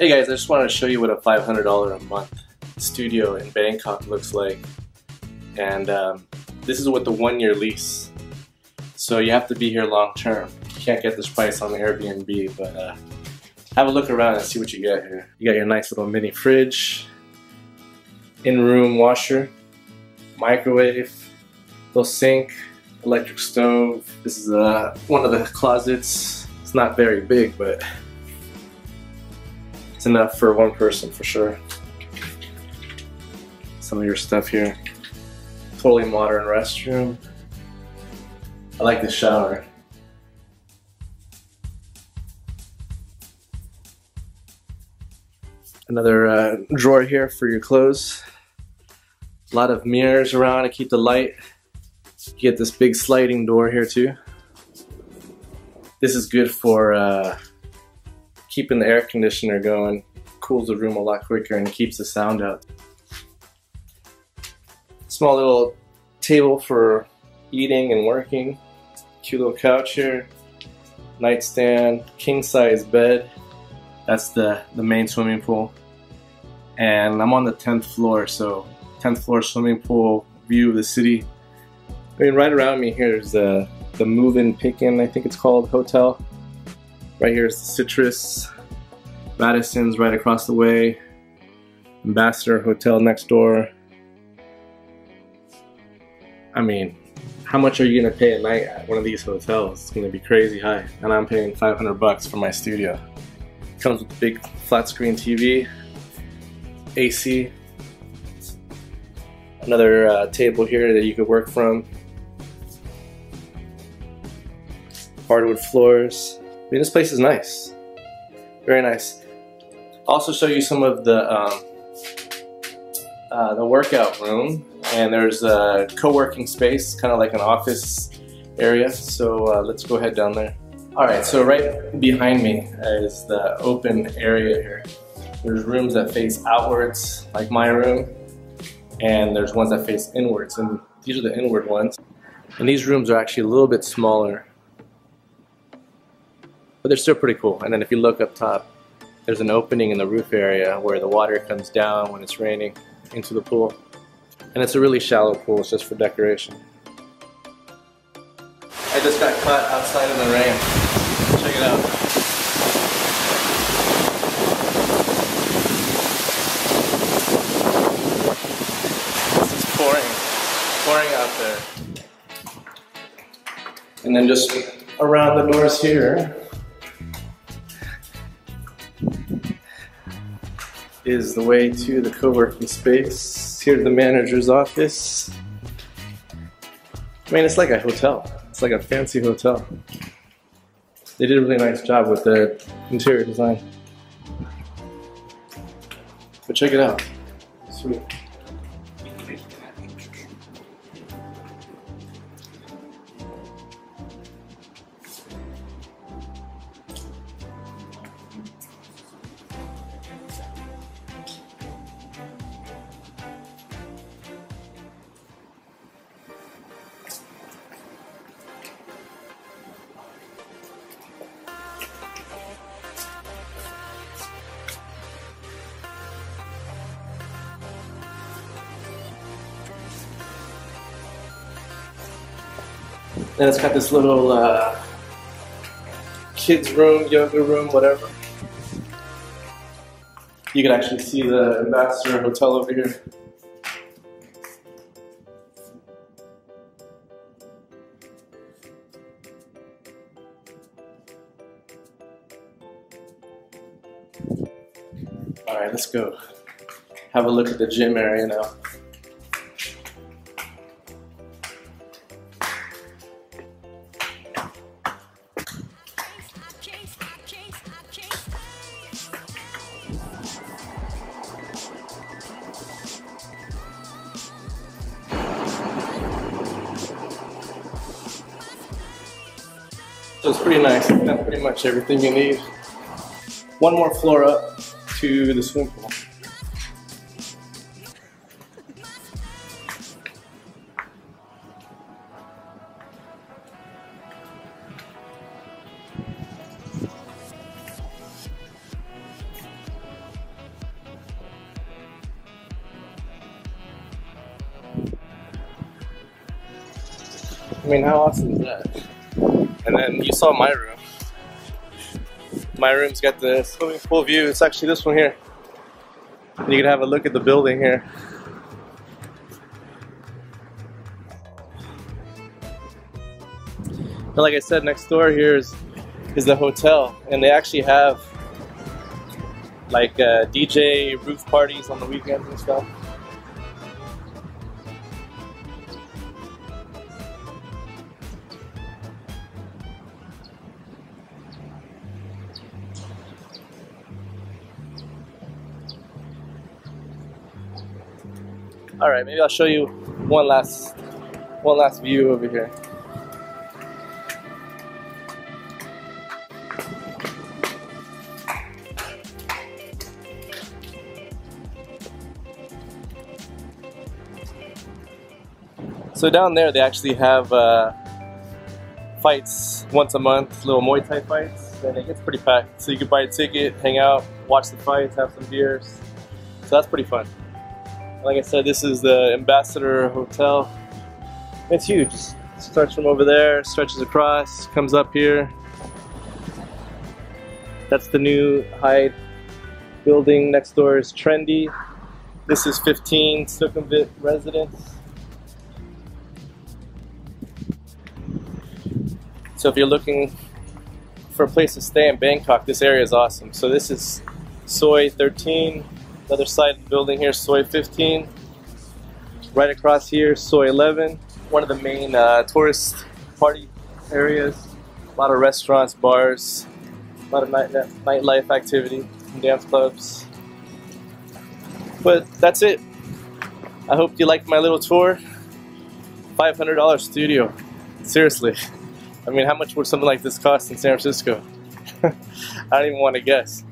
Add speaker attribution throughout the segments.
Speaker 1: Hey guys, I just wanted to show you what a $500 a month studio in Bangkok looks like. And um, this is with the one year lease. So you have to be here long term. You can't get this price on the Airbnb, but uh, have a look around and see what you get here. You got your nice little mini fridge, in-room washer, microwave, little sink, electric stove. This is uh, one of the closets. It's not very big, but it's enough for one person for sure. Some of your stuff here. Totally modern restroom. I like the shower. Another uh, drawer here for your clothes. A lot of mirrors around to keep the light. You get this big sliding door here too. This is good for uh, keeping the air conditioner going. Cools the room a lot quicker and keeps the sound out. Small little table for eating and working. Cute little couch here. Nightstand, king size bed. That's the, the main swimming pool. And I'm on the 10th floor, so 10th floor swimming pool, view of the city. I mean, right around me here is the, the Move-In Pick-In, I think it's called, hotel. Right here is the Citrus. Madison's right across the way. Ambassador Hotel next door. I mean, how much are you gonna pay a night at one of these hotels? It's gonna be crazy high. And I'm paying 500 bucks for my studio. Comes with a big flat screen TV, AC, another uh, table here that you could work from. Hardwood floors. I mean, this place is nice. Very nice. Also show you some of the um, uh, the workout room, and there's a co-working space, kind of like an office area. So uh, let's go ahead down there. All right, so right behind me is the open area here. There's rooms that face outwards, like my room, and there's ones that face inwards, and these are the inward ones. And these rooms are actually a little bit smaller, but they're still pretty cool. And then if you look up top, there's an opening in the roof area where the water comes down when it's raining into the pool. And it's a really shallow pool, it's just for decoration. I just got caught outside in the rain. Check it out. It's pouring, pouring out there. And then just around the doors here is the way to the co-working space. Here's the manager's office. I mean, it's like a hotel. It's like a fancy hotel. They did a really nice job with the interior design. But check it out. Sweet. Then it's got this little uh, kids room, yoga room, whatever. You can actually see the Ambassador Hotel over here. All right, let's go. Have a look at the gym area now. So it's pretty nice. That's pretty much everything you need. One more floor up to the swimming pool. I mean, how awesome is that? And then you saw my room. My room's got the swimming pool view. It's actually this one here. You can have a look at the building here. And like I said, next door here is is the hotel, and they actually have like uh, DJ roof parties on the weekends and stuff. All right, maybe I'll show you one last one last view over here. So down there, they actually have uh, fights once a month, little Muay Thai fights, and it gets pretty packed. So you can buy a ticket, hang out, watch the fights, have some beers. So that's pretty fun. Like I said, this is the Ambassador Hotel. It's huge. It starts from over there, stretches across, comes up here. That's the new Hyde building. Next door is Trendy. This is 15 Sukhumvit Residence. So if you're looking for a place to stay in Bangkok, this area is awesome. So this is Soi 13, other side of the building here, Soi 15. Right across here, Soi 11, one of the main uh, tourist party areas. A lot of restaurants, bars, a lot of night nightlife activity, and dance clubs. But that's it. I hope you liked my little tour. $500 studio. Seriously. I mean, how much would something like this cost in San Francisco? I don't even want to guess.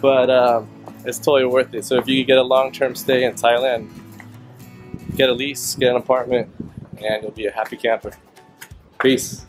Speaker 1: But um, it's totally worth it. So if you get a long-term stay in Thailand, get a lease, get an apartment, and you'll be a happy camper. Peace.